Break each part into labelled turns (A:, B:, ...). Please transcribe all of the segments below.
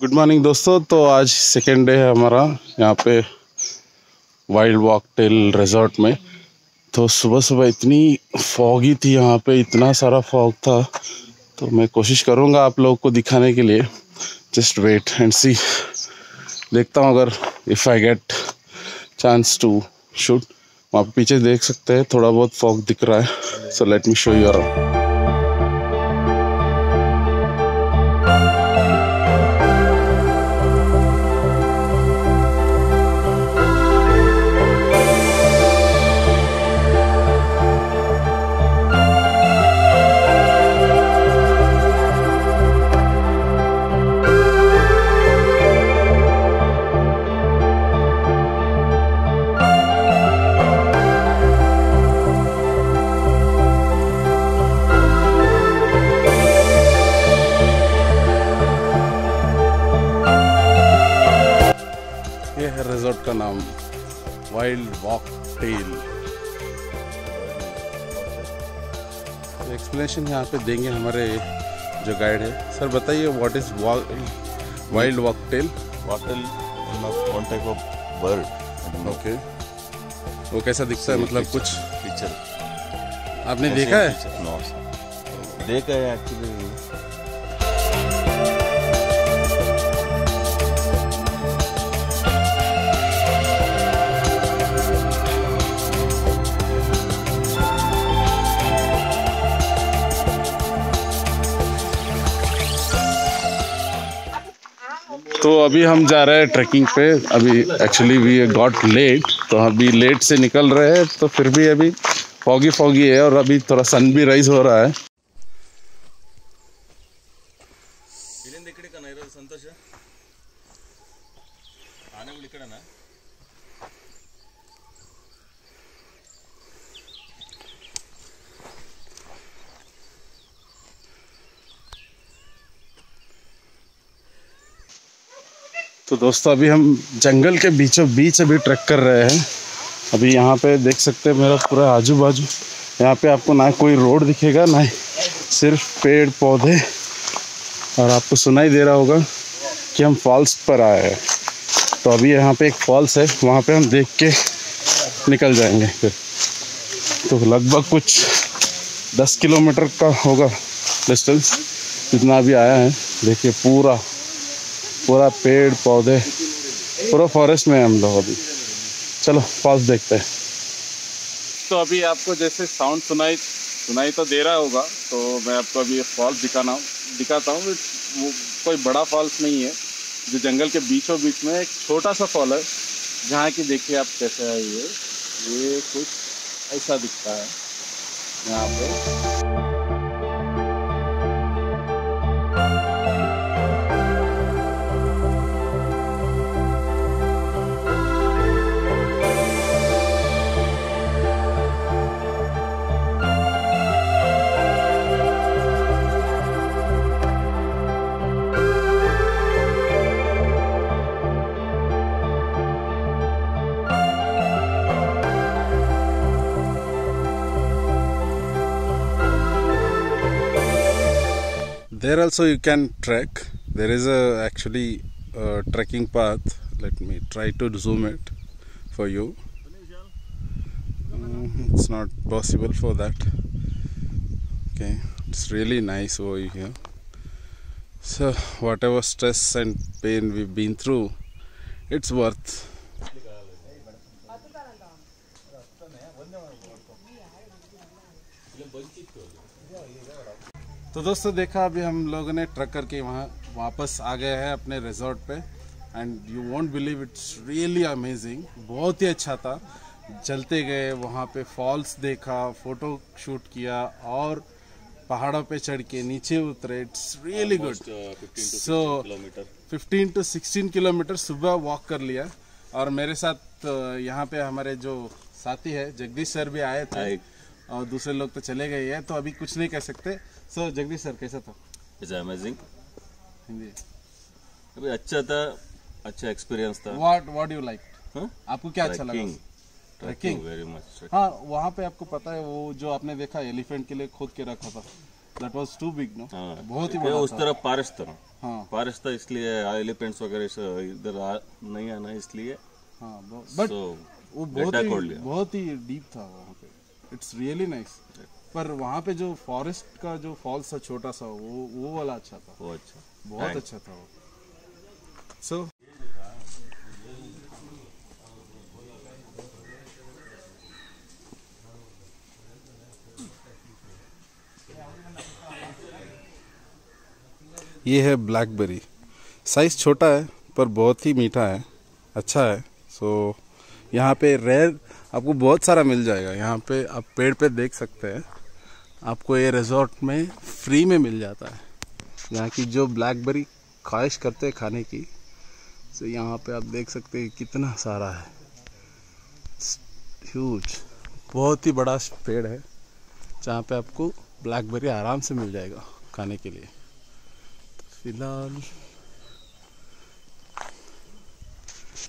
A: Good morning दोस्तों। तो आज सेकेंड डे है हमारा यहाँ पे वाइल्ड वॉक टेल रिजॉर्ट में। तो सुबह सुबह इतनी फॉगी थी यहाँ पे, इतना सारा फॉग था। तो मैं कोशिश करूँगा आप लोगों को दिखाने के लिए। जस्ट वेट एंड सी देखता हूँ अगर if I get chance to shoot वहाँ पीछे देख सकते हैं, थोड़ा बहुत फॉग दिख रहा है। So let me show you around है का नाम वाइल्ड वॉक टेल एक्सप्लेनेशन यहाँ पे देंगे हमारे जो गाइड है सर बताइए
B: what is wild walk tail bird. I don't know.
A: Okay वो कैसा दिखता है मतलब कुछ
B: Picture.
A: आपने देखा है.
B: देखा है actually.
A: तो अभी हम जा रहे हैं ट्रैकिंग पे। अभी एक्चुअली वी गॉट लेट तो अभी लेट से निकल रहे हैं तो फिर भी अभी फॉगी फॉगी है और अभी थोड़ा सन भी राइज हो रहा है। तो दोस्तों, अभी हम जंगल के बीचों बीच अभी ट्रैक कर रहे हैं। अभी यहाँ पे देख सकते हैं मेरा पूरा आजू बाजू यहाँ पे आपको ना कोई रोड दिखेगा, ना सिर्फ़ पेड़ पौधे और आपको सुनाई दे रहा होगा कि हम फॉल्स पर आए हैं। तो अभी यहाँ पे एक फॉल्स है, वहाँ पे हम देख के निकल जाएँगे फिर। तो लगभग कुछ दस किलोमीटर का होगा डिस्टेंस जितना अभी आया है। देखिए, पूरा पूरा पेड़ पौधे, पूरा फॉरेस्ट में हम लोग अभी। चलो फॉल्स देखते हैं। तो अभी आपको जैसे साउंड सुनाई सुनाई तो दे रहा होगा तो मैं आपको अभी फॉल्स दिखाना, दिखाता हूँ। वो कोई बड़ा फॉल्स नहीं है, जो जंगल के बीचों बीच में एक छोटा सा फॉल है, जहाँ की देखिए आप कैसे है ये। ये कुछ ऐसा दिखता है, यहाँ पे। There also you can trek. There is a actually a trekking path. Let me try to zoom it for you. Mm, it's not possible for that. Okay it's really nice over here. So whatever stress and pain we've been through it's worth तो दोस्तों देखा अभी हम लोगों ने truck करके वहाँ वापस आ गए हैं अपने रिजॉर्ट पे। And you won't believe it's really amazing बहुत ही अच्छा था। चलते गए वहाँ पे फॉल्स देखा फ़ोटो शूट किया और पहाड़ों पे चढ़ के नीचे उतरे। It's really good so
B: kilometer
A: 15 to 16 kilometer सुबह वॉक कर लिया। और मेरे साथ यहाँ पे हमारे जो साथी है जगदीश सर भी आए थे. और दूसरे लोग तो चले गए हैं तो अभी कुछ नहीं कह सकते। सो जगदीश सर कैसा था?
B: इट्स अमेजिंग
A: हिंदी
B: अभी अच्छा था अच्छा एक्सपीरियंस था।
A: What what you
B: like?
A: आपको क्या अच्छा लगा? ट्रैकिंग
B: वेरी मच
A: हाँ वहाँ पे आपको पता है वो जो आपने देखा एलिफेंट के लिए खोद के रखा था। That was too big
B: no
A: बहुत ही बड़ा
B: उस तरफ़ फॉरेस्ट था
A: हाँ।
B: बारिश था इसलिए एलिफेंट्स वगैरह इधर नहीं आना इसलिए।
A: हाँ बट वो बहुत ही बहुत ही डीप था वहाँ पे इट्स रियली नाइस पर वहाँ पे जो फॉरेस्ट का जो फॉल्स था छोटा सा वो वो वाला अच्छा था।
B: वो अच्छा।
A: बहुत
B: Thanks.
A: अच्छा था वो। सो ये है ब्लैकबेरी साइज़ छोटा है पर बहुत ही मीठा है। अच्छा है। सो यहाँ पे रेयर आपको बहुत सारा मिल जाएगा। यहाँ पे आप पेड़ पे देख सकते हैं। आपको ये रिजॉर्ट में फ्री में मिल जाता है। यहाँ की जो ब्लैकबेरी ख्वाहिश करते हैं खाने की तो यहाँ पे आप देख सकते हैं कितना सारा है। ह्यूज बहुत ही बड़ा पेड़ है, जहाँ पे आपको ब्लैकबेरी आराम से मिल जाएगा खाने के लिए। तो फ़िलहाल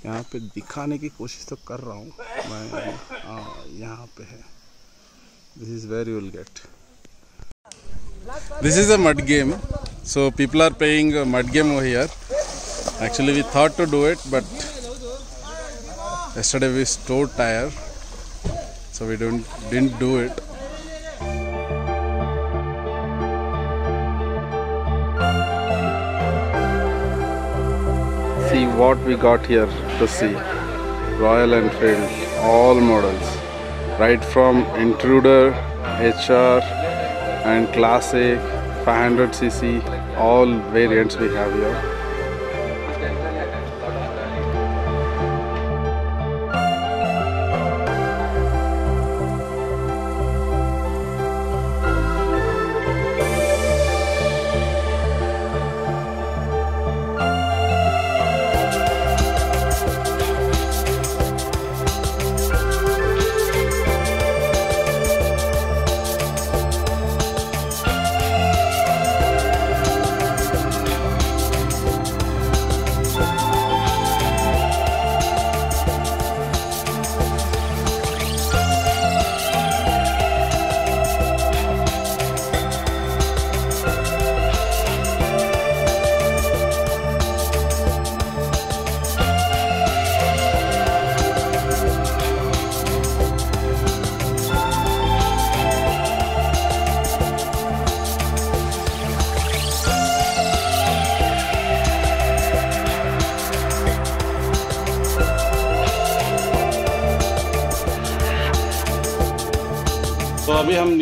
A: यहाँ पे दिखाने की कोशिश तो कर रहा हूँ। मैं यहाँ पे है। This is very will get this is a mud game so people are playing mud game oh here actually we thought to do it but yesterday we store tyre so we don't didn't do it what we got here to see. Royal Enfield, all models, right from Intruder, HR, and classic 500cc all variants we have here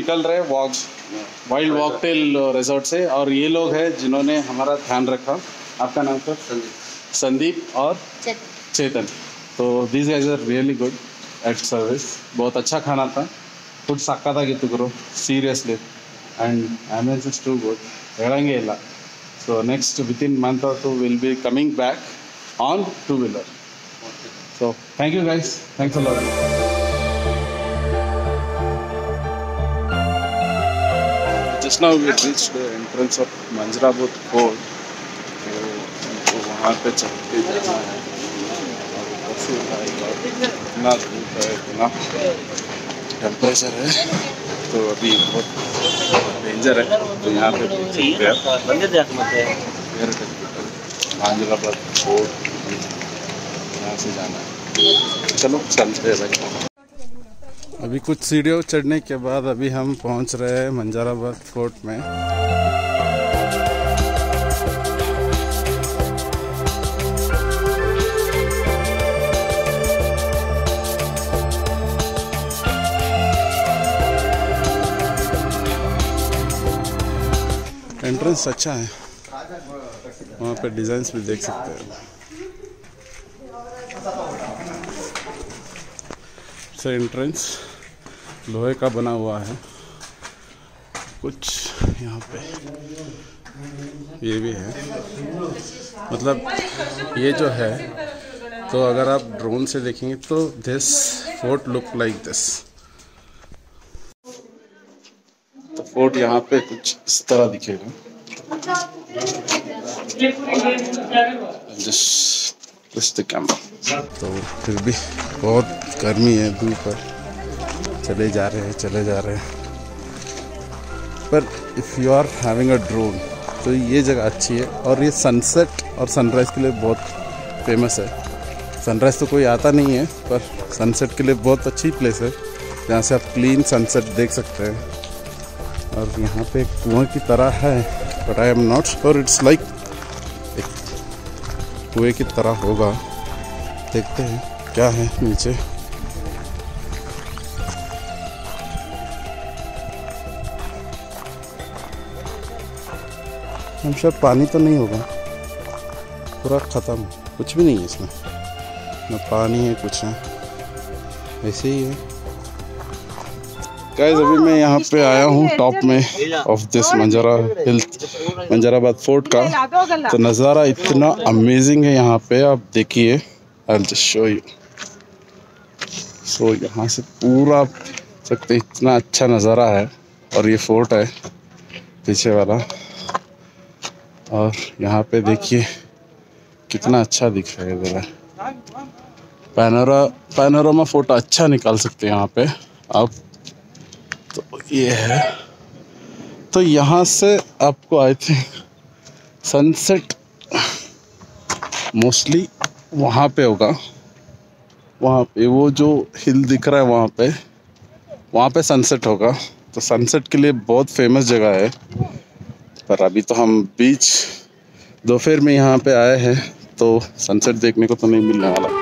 A: निकल रहे हैं walk wild वॉकटेल resort से और ये लोग हैं जिन्होंने हमारा ध्यान रखा आपका नाम सर संदीप और चेतन तो this guys are really good at service बहुत अच्छा खाना था food ಸಕ್ಕತ್ತಾಗಿತ್ತು Guru seriously and ambulance is too good ಹೇಳಂಗೆ ಇಲ್ಲ so next within month or two will be coming back on two wheeler so thank you guys thanks ಅಲ್ಲ just now we reached the entrance of Manjarabad fort तो उनको वहाँ पे चढ़ के जाना है पशु आएगा इतना धूप है इतना टेम्परेचर है तो अभी बहुत डेंजर है. तो यहाँ पे मांजराबाद फोर्ट यहाँ से जाना है. चलो चलते हैं भाई. अभी कुछ सीढ़ियों चढ़ने के बाद अभी हम पहुँच रहे हैं मंजाराबाद फोर्ट में। एंट्रेंस अच्छा है। वहाँ पे डिजाइन्स भी देख सकते हैं। से एंट्रेंस लोहे का बना हुआ है। कुछ यहाँ पे ये भी है। मतलब ये जो है तो अगर आप ड्रोन से देखेंगे तो this fort look like this तो फोर्ट यहाँ पे कुछ इस तरह दिखेगा। तो फिर भी बहुत गर्मी है धूप है। चले जा रहे हैं, चले जा रहे हैं। पर if you are having a drone तो ये जगह अच्छी है और ये सनसेट और सनराइज़ के लिए बहुत फ़ेमस है। सनराइज़ तो कोई आता नहीं है, पर सनसेट के लिए बहुत अच्छी प्लेस है, जहाँ से आप क्लीन सनसेट देख सकते हैं। और यहाँ पे कुआँ की तरह है but I am not sure it's like एक कुएँ की तरह होगा। देखते हैं क्या है नीचे। हम शायद पानी तो नहीं होगा। पूरा ख़त्म। कुछ भी नहीं है इसमें। ना पानी है कुछ है। ऐसे ही है। गाइस अभी मैं यहाँ पे आया हूँ टॉप में of this Manjara hill Manjarabad fort का। तो नज़ारा इतना अमेजिंग है यहाँ पे। आप देखिए। I just show you so यहाँ से पूरा आप सकते इतना अच्छा नज़ारा है। और ये फोर्ट है पीछे वाला। और यहाँ पे देखिए, कितना अच्छा दिख रहा है ज़रा पैनोरा, पैनोरामा फ़ोटो अच्छा निकाल सकते हैं यहाँ पे आप। तो ये है। तो यहाँ से आपको आई थिंक सनसेट मोस्टली वहाँ पे होगा। वहाँ पे वो जो हिल दिख रहा है वहाँ पे वहाँ पे सनसेट होगा। तो सनसेट के लिए बहुत फ़ेमस जगह है। पर अभी तो हम बीच दोपहर में यहाँ पे आए हैं तो सनसेट देखने को तो नहीं मिलने वाला।